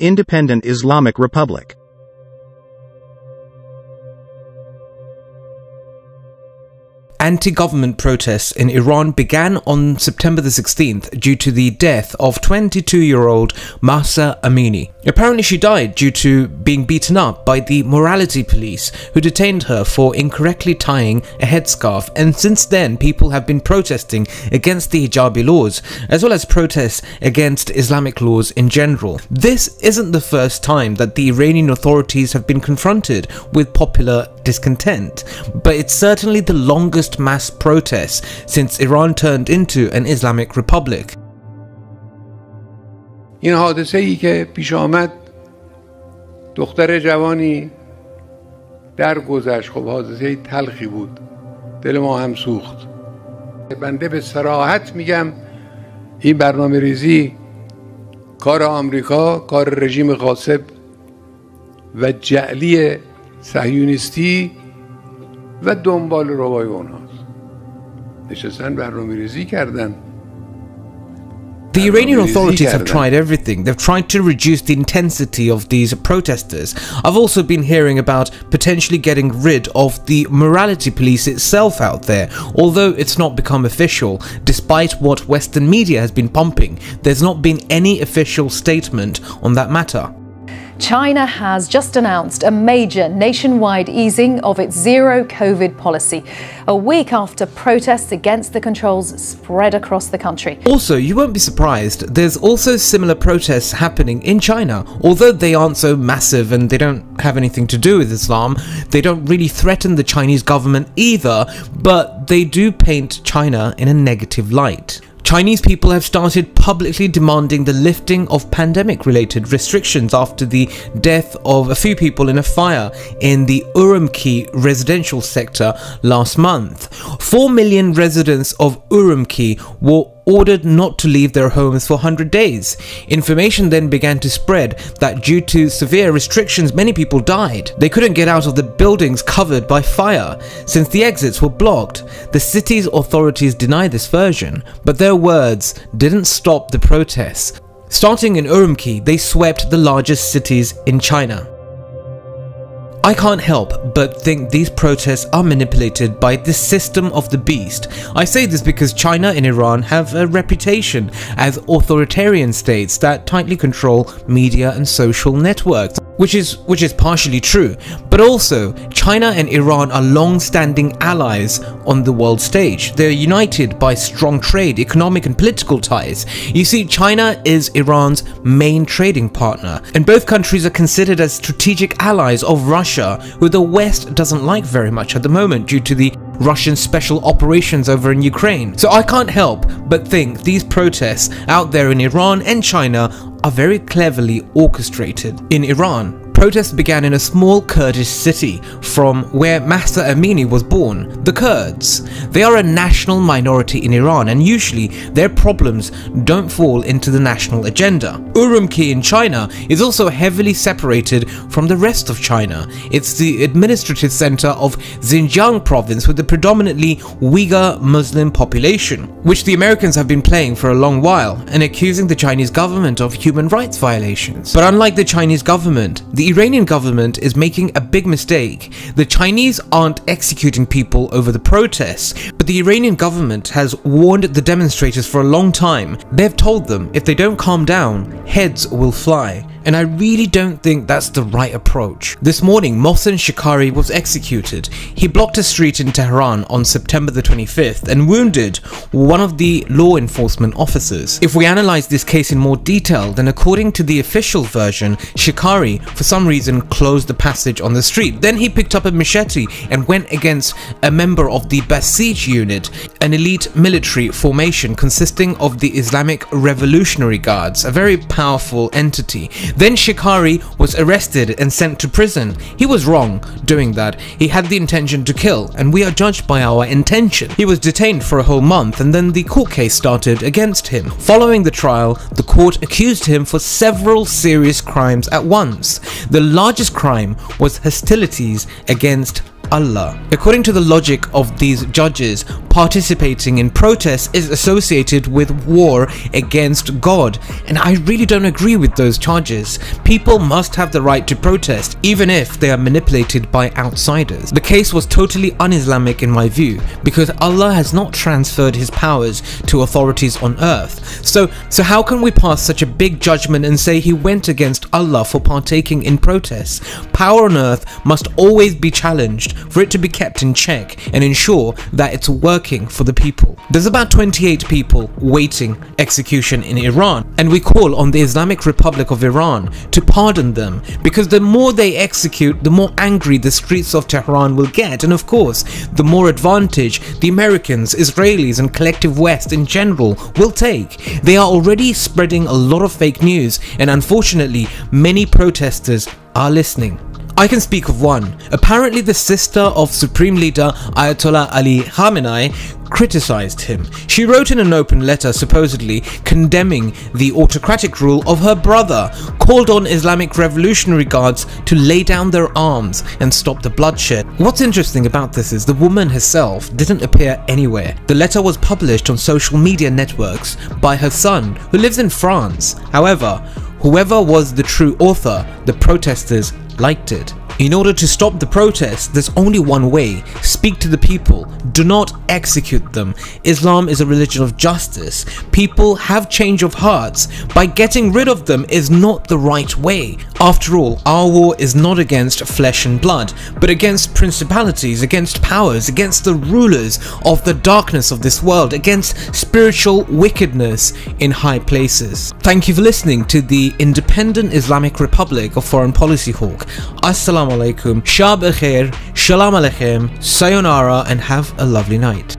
Independent Islamic Republic. Anti-government protests in Iran began on September the 16th due to the death of 22-year-old Mahsa Amini. Apparently she died due to being beaten up by the morality police who detained her for incorrectly tying a headscarf and since then people have been protesting against the hijabi laws as well as protests against Islamic laws in general. This isn't the first time that the Iranian authorities have been confronted with popular discontent, but it's certainly the longest mass protest since Iran turned into an Islamic republic. این حادثه ای که پیش آمد دختر جوانی در گذشت خب حادثه تلخی بود. دل ما هم سوخت. بنده به سراحت میگم این برنامه ریزی کار آمریکا کار رژیم غاصب و جعلی صهیونیستی و دنبال روای نشستن برنامه ریزی کردن The Iranian authorities have tried everything. They've tried to reduce the intensity of these protesters. I've also been hearing about potentially getting rid of the morality police itself out there, although it's not become official. Despite what Western media has been pumping, there's not been any official statement on that matter. China has just announced a major nationwide easing of its zero COVID policy, a week after protests against the controls spread across the country. Also, you won't be surprised, there's also similar protests happening in China. Although they aren't so massive and they don't have anything to do with Islam, they don't really threaten the Chinese government either, but they do paint China in a negative light. Chinese people have started publicly demanding the lifting of pandemic related restrictions after the death of a few people in a fire in the Urumqi residential sector last month. 4 million residents of Urumqi were ordered not to leave their homes for 100 days. Information then began to spread that due to severe restrictions, many people died. They couldn't get out of the buildings covered by fire since the exits were blocked. The city's authorities deny this version, but their words didn't stop the protests. Starting in Urumqi, they swept the largest cities in China. I can't help but think these protests are manipulated by the system of the beast. I say this because China and Iran have a reputation as authoritarian states that tightly control media and social networks which is which is partially true. But also China and Iran are long-standing allies on the world stage. They're united by strong trade economic and political ties. You see China is Iran's main trading partner and both countries are considered as strategic allies of Russia who the west doesn't like very much at the moment due to the Russian special operations over in Ukraine. So I can't help but think these protests out there in Iran and China are very cleverly orchestrated. In Iran, protests began in a small Kurdish city from where Mahsa Amini was born, the Kurds. They are a national minority in Iran and usually their problems don't fall into the national agenda. Urumqi in China is also heavily separated from the rest of China. It's the administrative center of Xinjiang province with a predominantly Uyghur Muslim population, which the Americans have been playing for a long while and accusing the Chinese government of human rights violations. But unlike the Chinese government, the Iranian government is making a big mistake. The Chinese aren't executing people over the protests, but the Iranian government has warned the demonstrators for a long time. They've told them if they don't calm down, heads will fly and I really don't think that's the right approach. This morning, Mohsen Shekari was executed. He blocked a street in Tehran on September the 25th and wounded one of the law enforcement officers. If we analyze this case in more detail, then according to the official version, Shekari, for some reason, closed the passage on the street. Then he picked up a machete and went against a member of the Basij unit, an elite military formation consisting of the Islamic Revolutionary Guards, a very powerful entity. Then Shekari was arrested and sent to prison. He was wrong doing that. He had the intention to kill, and we are judged by our intention. He was detained for a whole month, and then the court case started against him. Following the trial, the court accused him for several serious crimes at once. The largest crime was hostilities against Allah. According to the logic of these judges, participating in protests is associated with war against God, and I really don't agree with those charges. People must have the right to protest, even if they are manipulated by outsiders. The case was totally un-Islamic in my view, because Allah has not transferred his powers to authorities on earth. So, so how can we pass such a big judgment and say he went against Allah for partaking in protests? Power on earth must always be challenged for it to be kept in check and ensure that it's working for the people. There's about 28 people waiting execution in Iran and we call on the Islamic Republic of Iran to pardon them because the more they execute the more angry the streets of Tehran will get and of course the more advantage the Americans, Israelis and collective West in general will take. They are already spreading a lot of fake news and unfortunately many protesters are listening. I can speak of one. Apparently the sister of Supreme Leader Ayatollah Ali Khamenei criticized him. She wrote in an open letter supposedly condemning the autocratic rule of her brother, called on Islamic Revolutionary Guards to lay down their arms and stop the bloodshed. What's interesting about this is the woman herself didn't appear anywhere. The letter was published on social media networks by her son who lives in France. However, whoever was the true author, the protesters liked it. In order to stop the protests, there's only one way. Speak to the people. Do not execute them. Islam is a religion of justice. People have change of hearts. By getting rid of them is not the right way. After all, our war is not against flesh and blood, but against principalities, against powers, against the rulers of the darkness of this world, against spiritual wickedness in high places. Thank you for listening to the Independent Islamic Republic of Foreign Policy Hawk. Assalamu alaikum, Shab khair, Shalom aleichem, Sayonara and have a lovely night.